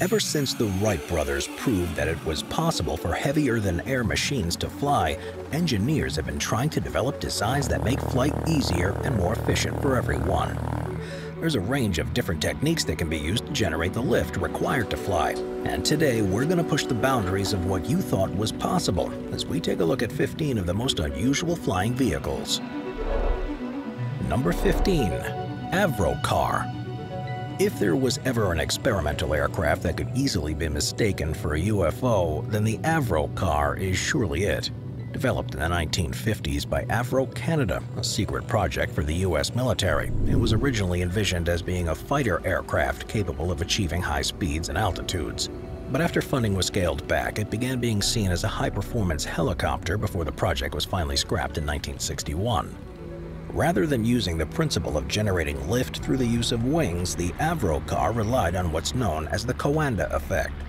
Ever since the Wright brothers proved that it was possible for heavier-than-air machines to fly, engineers have been trying to develop designs that make flight easier and more efficient for everyone. There's a range of different techniques that can be used to generate the lift required to fly, and today we're going to push the boundaries of what you thought was possible as we take a look at 15 of the most unusual flying vehicles. Number 15. Avrocar if there was ever an experimental aircraft that could easily be mistaken for a UFO, then the Avrocar is surely it. Developed in the 1950s by Avro Canada, a secret project for the US military, it was originally envisioned as being a fighter aircraft capable of achieving high speeds and altitudes. But after funding was scaled back, it began being seen as a high-performance helicopter before the project was finally scrapped in 1961. Rather than using the principle of generating lift through the use of wings, the Avrocar relied on what's known as the Coanda effect,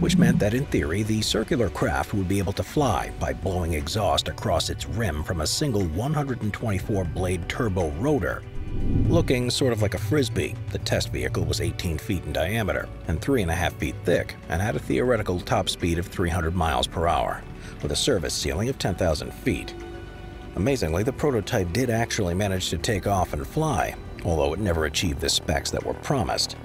which meant that in theory the circular craft would be able to fly by blowing exhaust across its rim from a single 124-blade turbo rotor. Looking sort of like a frisbee, the test vehicle was 18 feet in diameter and 3.5 feet thick and had a theoretical top speed of 300 miles per hour, with a service ceiling of 10,000 feet. Amazingly, the prototype did actually manage to take off and fly, although it never achieved the specs that were promised.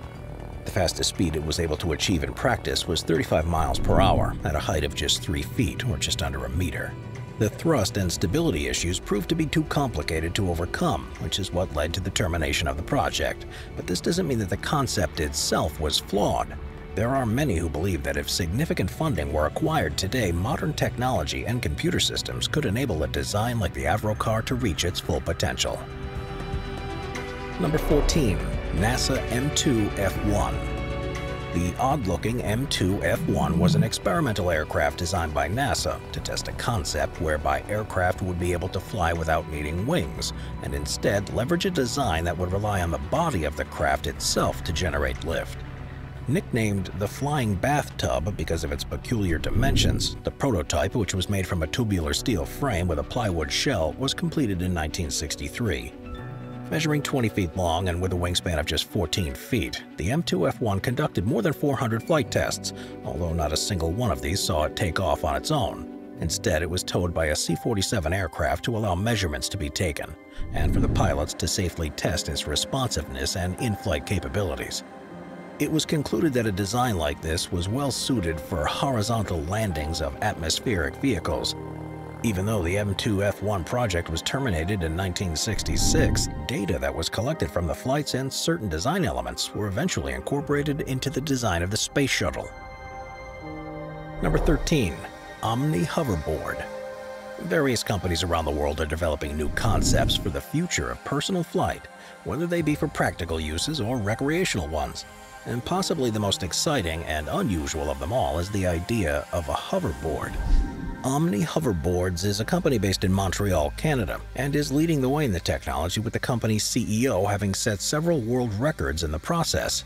The fastest speed it was able to achieve in practice was 35 miles per hour at a height of just 3 feet, or just under a meter. The thrust and stability issues proved to be too complicated to overcome, which is what led to the termination of the project. But this doesn't mean that the concept itself was flawed. There are many who believe that if significant funding were acquired today, modern technology and computer systems could enable a design like the Avrocar to reach its full potential. Number 14. NASA M2F1 The odd-looking M2F1 was an experimental aircraft designed by NASA to test a concept whereby aircraft would be able to fly without needing wings, and instead leverage a design that would rely on the body of the craft itself to generate lift. Nicknamed the Flying Bathtub because of its peculiar dimensions, the prototype, which was made from a tubular steel frame with a plywood shell, was completed in 1963. Measuring 20 feet long and with a wingspan of just 14 feet, the M2F1 conducted more than 400 flight tests, although not a single one of these saw it take off on its own. Instead, it was towed by a C-47 aircraft to allow measurements to be taken, and for the pilots to safely test its responsiveness and in-flight capabilities. It was concluded that a design like this was well suited for horizontal landings of atmospheric vehicles. Even though the M2F1 project was terminated in 1966, data that was collected from the flights and certain design elements were eventually incorporated into the design of the space shuttle. Number 13. Omni Hoverboard Various companies around the world are developing new concepts for the future of personal flight, whether they be for practical uses or recreational ones. And possibly the most exciting and unusual of them all is the idea of a hoverboard. Omni Hoverboards is a company based in Montreal, Canada, and is leading the way in the technology with the company's CEO having set several world records in the process.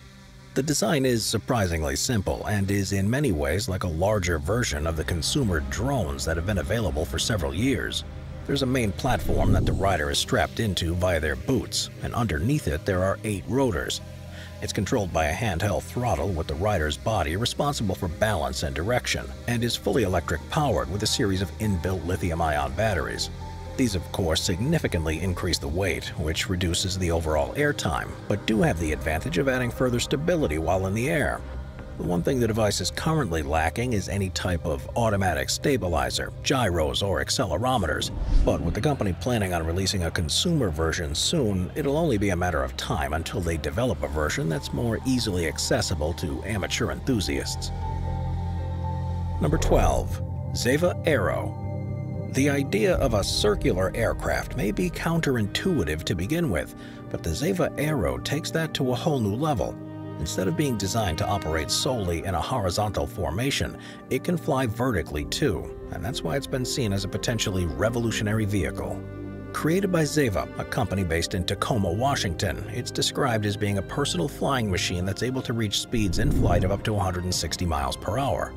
The design is surprisingly simple and is in many ways like a larger version of the consumer drones that have been available for several years. There's a main platform that the rider is strapped into via their boots, and underneath it there are eight rotors, it's controlled by a handheld throttle with the rider's body responsible for balance and direction, and is fully electric powered with a series of inbuilt lithium-ion batteries. These of course significantly increase the weight, which reduces the overall airtime, but do have the advantage of adding further stability while in the air, the one thing the device is currently lacking is any type of automatic stabilizer, gyros, or accelerometers. But with the company planning on releasing a consumer version soon, it'll only be a matter of time until they develop a version that's more easily accessible to amateur enthusiasts. Number 12. Zeva Aero the idea of a circular aircraft may be counterintuitive to begin with, but the Zeva Aero takes that to a whole new level. Instead of being designed to operate solely in a horizontal formation, it can fly vertically too, and that's why it's been seen as a potentially revolutionary vehicle. Created by Zeva, a company based in Tacoma, Washington, it's described as being a personal flying machine that's able to reach speeds in flight of up to 160 miles per hour.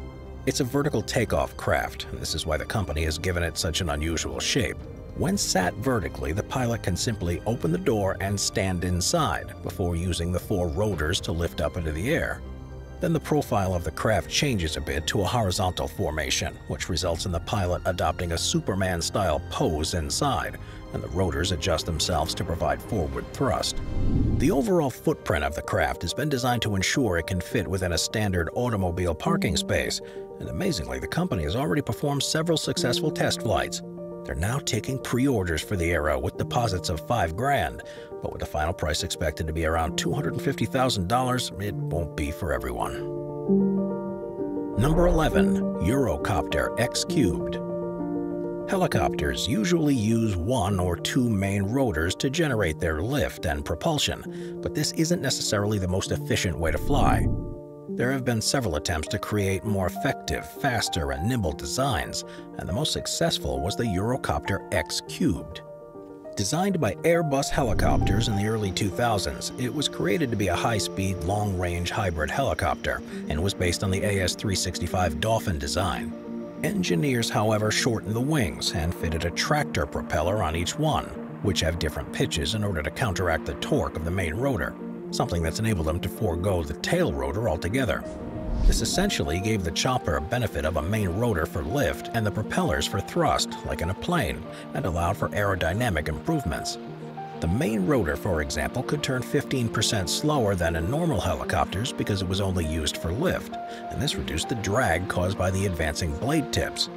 It's a vertical takeoff craft, and this is why the company has given it such an unusual shape. When sat vertically, the pilot can simply open the door and stand inside before using the four rotors to lift up into the air. Then the profile of the craft changes a bit to a horizontal formation, which results in the pilot adopting a Superman-style pose inside, and the rotors adjust themselves to provide forward thrust. The overall footprint of the craft has been designed to ensure it can fit within a standard automobile parking space, and amazingly, the company has already performed several successful test flights. They're now taking pre-orders for the Aero with deposits of 5 grand, but with the final price expected to be around $250,000, it won't be for everyone. Number 11. Eurocopter X Cubed Helicopters usually use one or two main rotors to generate their lift and propulsion, but this isn't necessarily the most efficient way to fly. There have been several attempts to create more effective, faster, and nimble designs, and the most successful was the Eurocopter X Cubed. Designed by Airbus Helicopters in the early 2000s, it was created to be a high-speed, long-range hybrid helicopter and was based on the AS-365 Dolphin design. Engineers, however, shortened the wings and fitted a tractor propeller on each one, which have different pitches in order to counteract the torque of the main rotor something that's enabled them to forego the tail rotor altogether. This essentially gave the chopper a benefit of a main rotor for lift and the propellers for thrust, like in a plane, and allowed for aerodynamic improvements. The main rotor, for example, could turn 15% slower than in normal helicopters because it was only used for lift, and this reduced the drag caused by the advancing blade tips.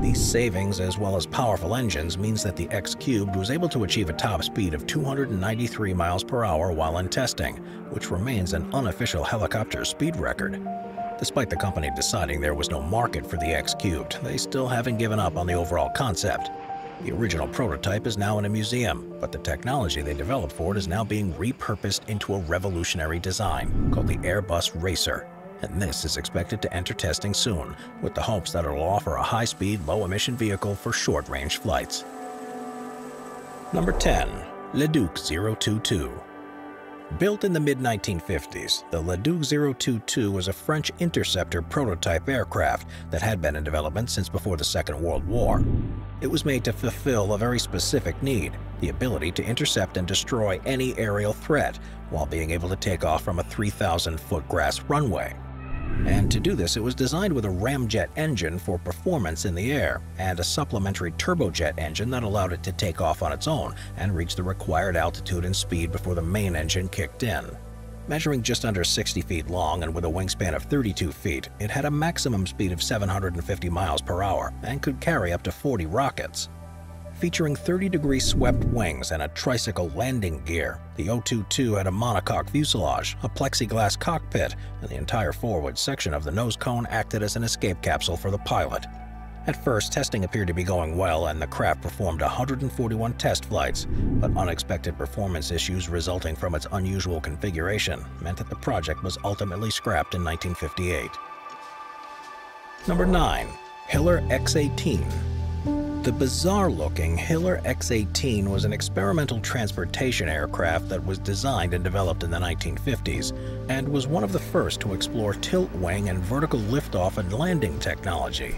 These savings, as well as powerful engines, means that the X Cubed was able to achieve a top speed of 293 miles per hour while in testing, which remains an unofficial helicopter speed record. Despite the company deciding there was no market for the X Cubed, they still haven't given up on the overall concept. The original prototype is now in a museum, but the technology they developed for it is now being repurposed into a revolutionary design called the Airbus Racer and this is expected to enter testing soon, with the hopes that it'll offer a high-speed, low-emission vehicle for short-range flights. Number 10. Leduc 022 Built in the mid-1950s, the Leduc 022 was a French interceptor prototype aircraft that had been in development since before the Second World War. It was made to fulfill a very specific need, the ability to intercept and destroy any aerial threat while being able to take off from a 3,000-foot grass runway. And to do this, it was designed with a ramjet engine for performance in the air and a supplementary turbojet engine that allowed it to take off on its own and reach the required altitude and speed before the main engine kicked in. Measuring just under 60 feet long and with a wingspan of 32 feet, it had a maximum speed of 750 miles per hour and could carry up to 40 rockets. Featuring 30-degree swept wings and a tricycle landing gear, the O-22 had a monocoque fuselage, a plexiglass cockpit, and the entire forward section of the nose cone acted as an escape capsule for the pilot. At first, testing appeared to be going well and the craft performed 141 test flights, but unexpected performance issues resulting from its unusual configuration meant that the project was ultimately scrapped in 1958. Number 9. Hiller X-18 the bizarre-looking Hiller X-18 was an experimental transportation aircraft that was designed and developed in the 1950s and was one of the first to explore tilt wing and vertical liftoff and landing technology.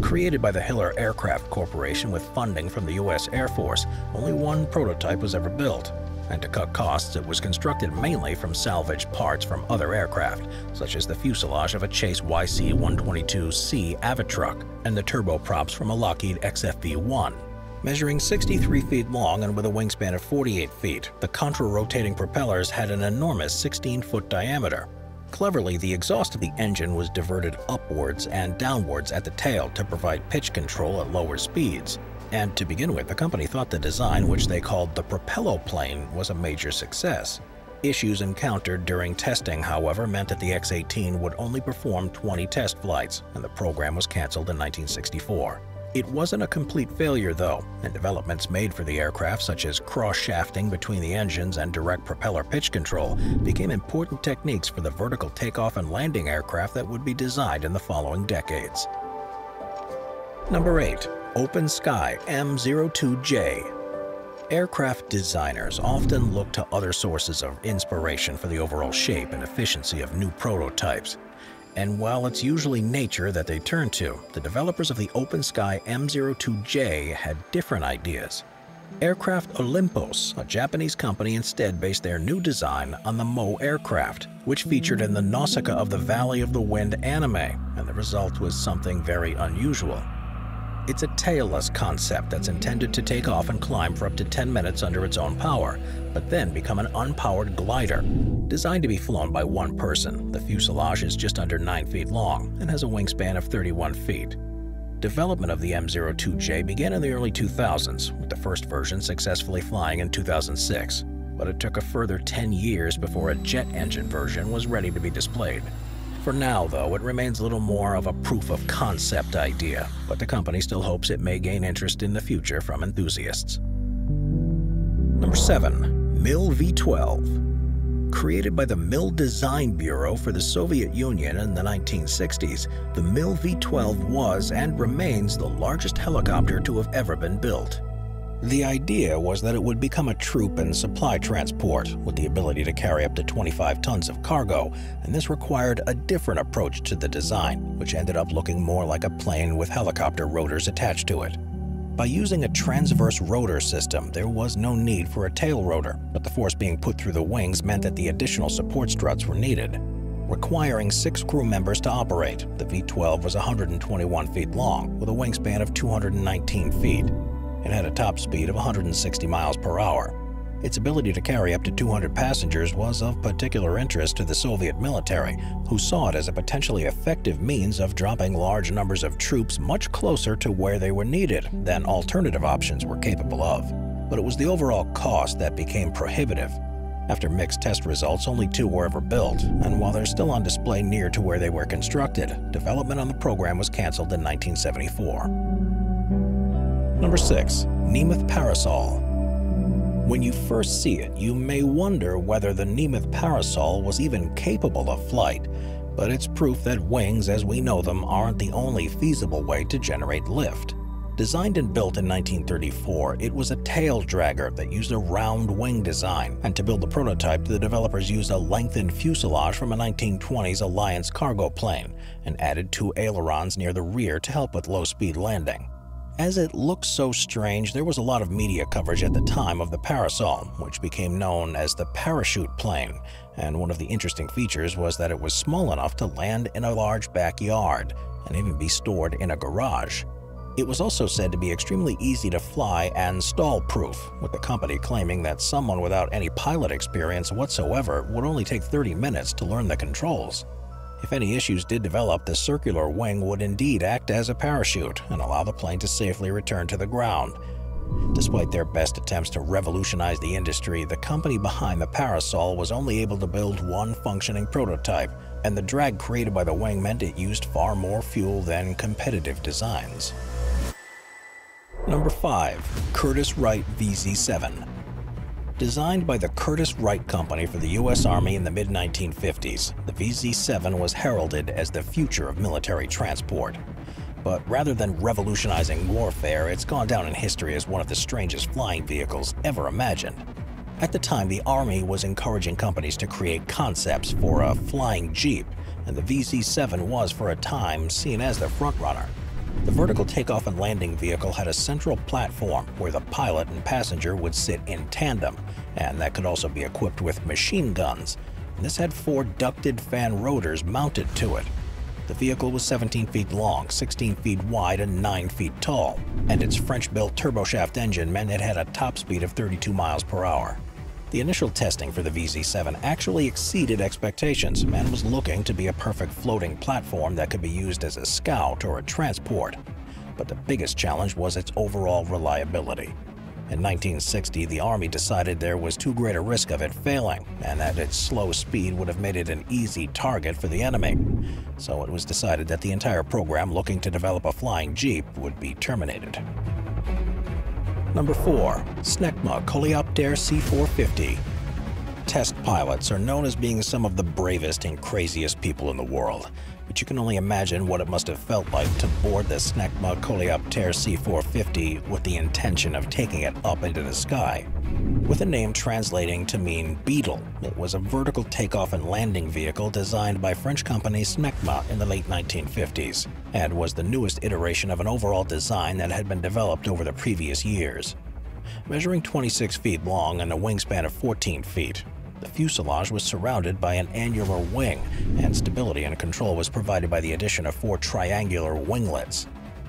Created by the Hiller Aircraft Corporation with funding from the U.S. Air Force, only one prototype was ever built and to cut costs, it was constructed mainly from salvaged parts from other aircraft, such as the fuselage of a Chase YC-122C Avitruc and the turboprops from a Lockheed XFV-1. Measuring 63 feet long and with a wingspan of 48 feet, the contra-rotating propellers had an enormous 16-foot diameter. Cleverly, the exhaust of the engine was diverted upwards and downwards at the tail to provide pitch control at lower speeds. And to begin with, the company thought the design, which they called the Propelloplane, was a major success. Issues encountered during testing, however, meant that the X-18 would only perform 20 test flights, and the program was canceled in 1964. It wasn't a complete failure, though, and developments made for the aircraft, such as cross-shafting between the engines and direct propeller pitch control, became important techniques for the vertical takeoff and landing aircraft that would be designed in the following decades. Number 8. Open Sky M02J. Aircraft designers often look to other sources of inspiration for the overall shape and efficiency of new prototypes. And while it's usually nature that they turn to, the developers of the Open Sky M02J had different ideas. Aircraft Olympos, a Japanese company, instead based their new design on the Mo aircraft, which featured in the Nausicaa of the Valley of the Wind anime, and the result was something very unusual. It's a tailless concept that's intended to take off and climb for up to 10 minutes under its own power, but then become an unpowered glider. Designed to be flown by one person, the fuselage is just under 9 feet long and has a wingspan of 31 feet. Development of the M02J began in the early 2000s, with the first version successfully flying in 2006, but it took a further 10 years before a jet engine version was ready to be displayed. For now, though, it remains a little more of a proof of concept idea, but the company still hopes it may gain interest in the future from enthusiasts. Number 7. MIL V-12 Created by the MIL Design Bureau for the Soviet Union in the 1960s, the MIL V-12 was and remains the largest helicopter to have ever been built. The idea was that it would become a troop and supply transport with the ability to carry up to 25 tons of cargo, and this required a different approach to the design, which ended up looking more like a plane with helicopter rotors attached to it. By using a transverse rotor system, there was no need for a tail rotor, but the force being put through the wings meant that the additional support struts were needed. Requiring six crew members to operate, the V-12 was 121 feet long, with a wingspan of 219 feet. It had a top speed of 160 miles per hour, its ability to carry up to 200 passengers was of particular interest to the Soviet military, who saw it as a potentially effective means of dropping large numbers of troops much closer to where they were needed than alternative options were capable of. But it was the overall cost that became prohibitive. After mixed test results, only two were ever built, and while they're still on display near to where they were constructed, development on the program was canceled in 1974. Number 6. Nemeth Parasol when you first see it, you may wonder whether the Nemeth Parasol was even capable of flight, but it's proof that wings as we know them aren't the only feasible way to generate lift. Designed and built in 1934, it was a tail dragger that used a round wing design, and to build the prototype, the developers used a lengthened fuselage from a 1920s Alliance cargo plane and added two ailerons near the rear to help with low-speed landing. As it looked so strange, there was a lot of media coverage at the time of the Parasol, which became known as the parachute plane, and one of the interesting features was that it was small enough to land in a large backyard and even be stored in a garage. It was also said to be extremely easy to fly and stall-proof, with the company claiming that someone without any pilot experience whatsoever would only take 30 minutes to learn the controls. If any issues did develop, the circular wing would indeed act as a parachute and allow the plane to safely return to the ground. Despite their best attempts to revolutionize the industry, the company behind the Parasol was only able to build one functioning prototype, and the drag created by the wing meant it used far more fuel than competitive designs. Number 5. Curtiss-Wright VZ-7 Designed by the Curtiss-Wright Company for the U.S. Army in the mid-1950s, the VZ-7 was heralded as the future of military transport. But rather than revolutionizing warfare, it's gone down in history as one of the strangest flying vehicles ever imagined. At the time, the Army was encouraging companies to create concepts for a flying jeep, and the VZ-7 was, for a time, seen as the frontrunner. The vertical takeoff and landing vehicle had a central platform where the pilot and passenger would sit in tandem, and that could also be equipped with machine guns. This had four ducted fan rotors mounted to it. The vehicle was 17 feet long, 16 feet wide, and 9 feet tall, and its French-built turboshaft engine meant it had a top speed of 32 miles per hour. The initial testing for the VZ-7 actually exceeded expectations and was looking to be a perfect floating platform that could be used as a scout or a transport. But the biggest challenge was its overall reliability. In 1960, the Army decided there was too great a risk of it failing, and that its slow speed would have made it an easy target for the enemy. So it was decided that the entire program looking to develop a flying jeep would be terminated. Number 4. Snecma Coleoptere C-450 Test pilots are known as being some of the bravest and craziest people in the world, but you can only imagine what it must have felt like to board the Snecma Coleoptere C-450 with the intention of taking it up into the sky with a name translating to mean beetle. It was a vertical takeoff and landing vehicle designed by French company Snecma in the late 1950s, and was the newest iteration of an overall design that had been developed over the previous years. measuring 26 feet long and a wingspan of 14 feet. The fuselage was surrounded by an annular wing, and stability and control was provided by the addition of four triangular winglets.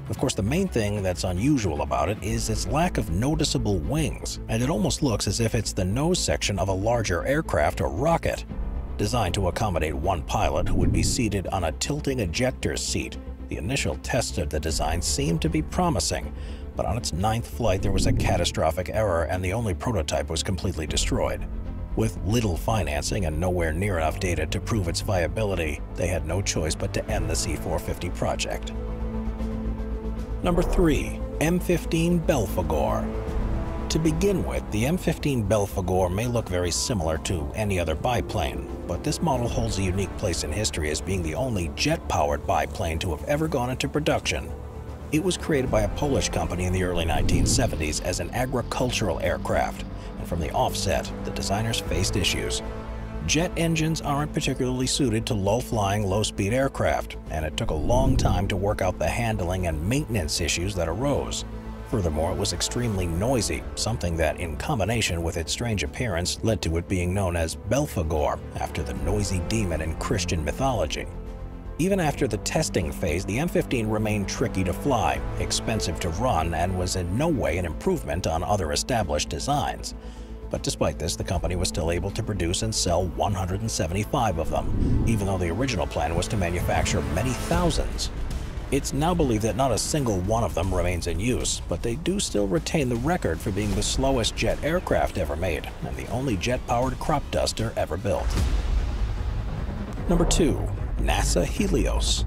Of course, the main thing that's unusual about it is its lack of noticeable wings, and it almost looks as if it's the nose section of a larger aircraft or rocket. Designed to accommodate one pilot who would be seated on a tilting ejector seat, the initial tests of the design seemed to be promising, but on its ninth flight there was a catastrophic error and the only prototype was completely destroyed. With little financing and nowhere near enough data to prove its viability, they had no choice but to end the C-450 project. Number 3. M15 Belphegor To begin with, the M15 Belphegor may look very similar to any other biplane, but this model holds a unique place in history as being the only jet-powered biplane to have ever gone into production. It was created by a Polish company in the early 1970s as an agricultural aircraft, and from the offset, the designers faced issues. Jet engines aren't particularly suited to low-flying, low-speed aircraft, and it took a long time to work out the handling and maintenance issues that arose. Furthermore, it was extremely noisy, something that, in combination with its strange appearance, led to it being known as Belphegor, after the noisy demon in Christian mythology. Even after the testing phase, the M15 remained tricky to fly, expensive to run, and was in no way an improvement on other established designs. But despite this, the company was still able to produce and sell 175 of them, even though the original plan was to manufacture many thousands. It's now believed that not a single one of them remains in use, but they do still retain the record for being the slowest jet aircraft ever made and the only jet-powered crop duster ever built. Number 2. NASA Helios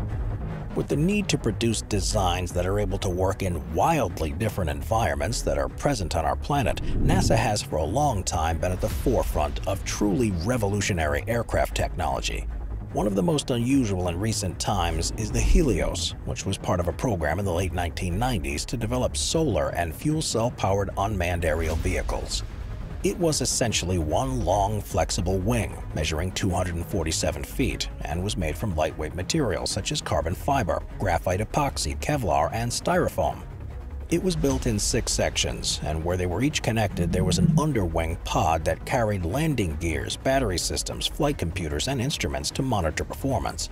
with the need to produce designs that are able to work in wildly different environments that are present on our planet, NASA has for a long time been at the forefront of truly revolutionary aircraft technology. One of the most unusual in recent times is the Helios, which was part of a program in the late 1990s to develop solar and fuel cell-powered unmanned aerial vehicles. It was essentially one long, flexible wing, measuring 247 feet, and was made from lightweight materials such as carbon fiber, graphite epoxy, Kevlar, and styrofoam. It was built in six sections, and where they were each connected, there was an underwing pod that carried landing gears, battery systems, flight computers, and instruments to monitor performance.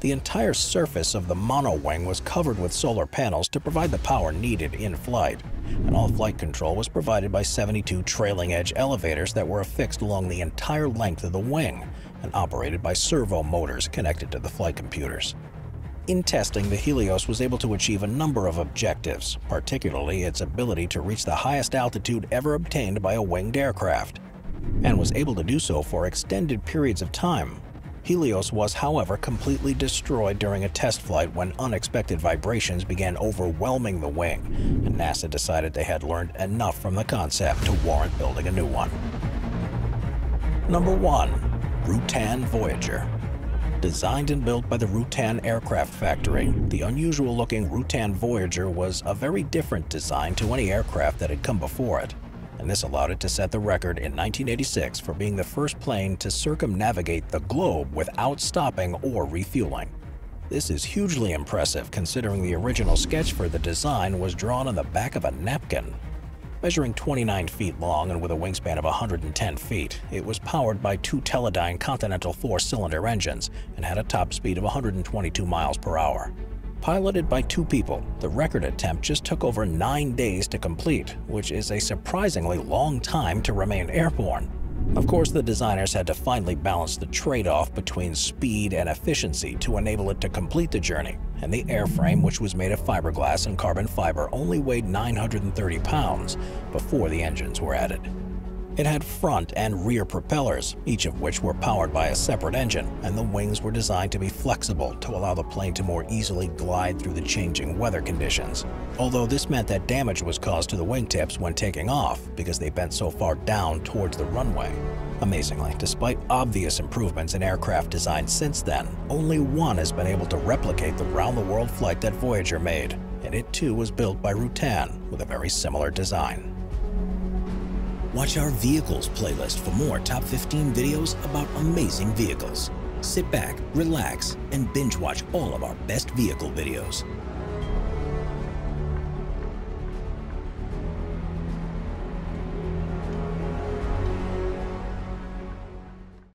The entire surface of the monowing was covered with solar panels to provide the power needed in flight, and all flight control was provided by 72 trailing-edge elevators that were affixed along the entire length of the wing and operated by servo motors connected to the flight computers. In testing, the Helios was able to achieve a number of objectives, particularly its ability to reach the highest altitude ever obtained by a winged aircraft, and was able to do so for extended periods of time Helios was, however, completely destroyed during a test flight when unexpected vibrations began overwhelming the wing, and NASA decided they had learned enough from the concept to warrant building a new one. Number 1. Rutan Voyager Designed and built by the Rutan Aircraft Factory, the unusual-looking Rutan Voyager was a very different design to any aircraft that had come before it and this allowed it to set the record in 1986 for being the first plane to circumnavigate the globe without stopping or refueling. This is hugely impressive considering the original sketch for the design was drawn on the back of a napkin. Measuring 29 feet long and with a wingspan of 110 feet, it was powered by two Teledyne Continental four-cylinder engines and had a top speed of 122 miles per hour. Piloted by two people, the record attempt just took over nine days to complete, which is a surprisingly long time to remain airborne. Of course, the designers had to finally balance the trade-off between speed and efficiency to enable it to complete the journey, and the airframe, which was made of fiberglass and carbon fiber, only weighed 930 pounds before the engines were added. It had front and rear propellers, each of which were powered by a separate engine, and the wings were designed to be flexible to allow the plane to more easily glide through the changing weather conditions. Although this meant that damage was caused to the wingtips when taking off because they bent so far down towards the runway. Amazingly, despite obvious improvements in aircraft design since then, only one has been able to replicate the round-the-world flight that Voyager made, and it too was built by Rutan with a very similar design. Watch our Vehicles playlist for more top 15 videos about amazing vehicles. Sit back, relax, and binge watch all of our best vehicle videos.